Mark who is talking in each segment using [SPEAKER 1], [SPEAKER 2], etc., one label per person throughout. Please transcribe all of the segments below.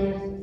[SPEAKER 1] Featured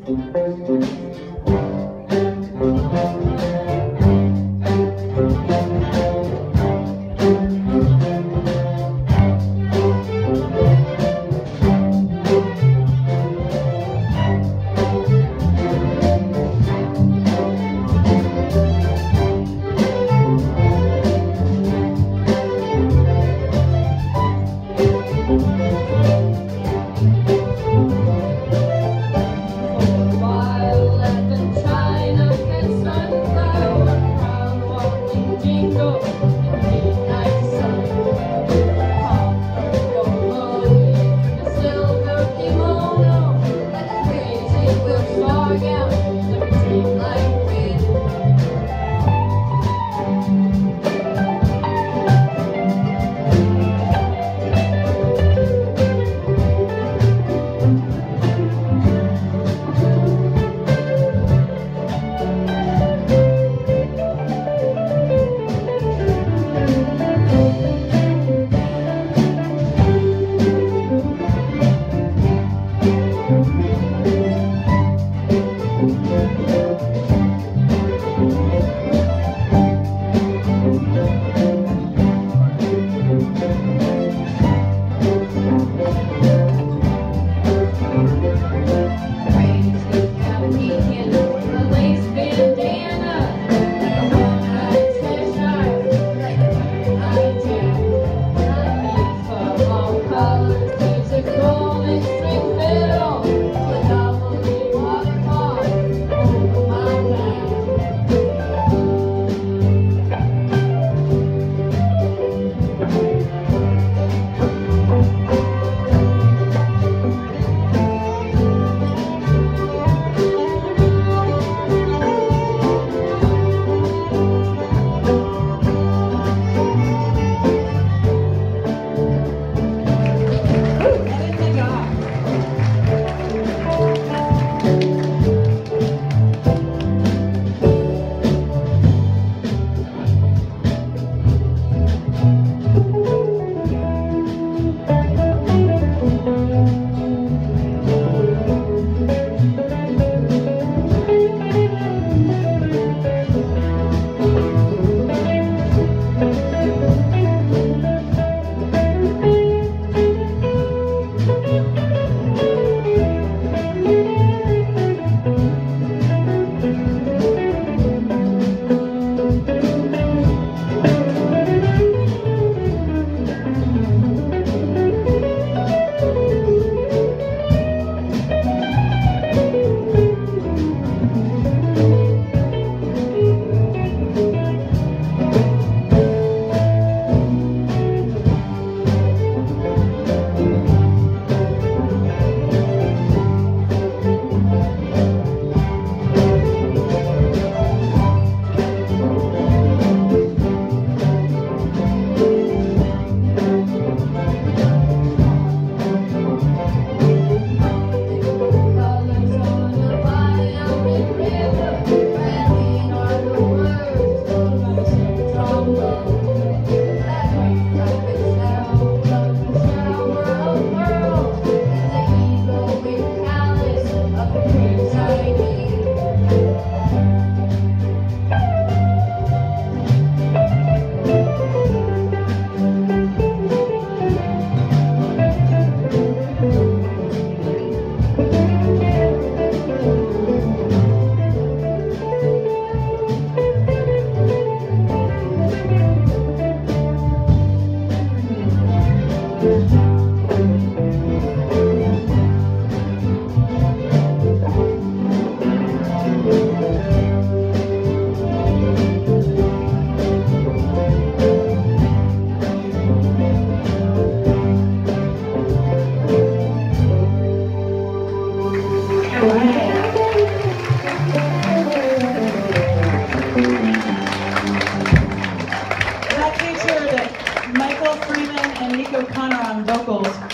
[SPEAKER 1] O'Connor on vocals.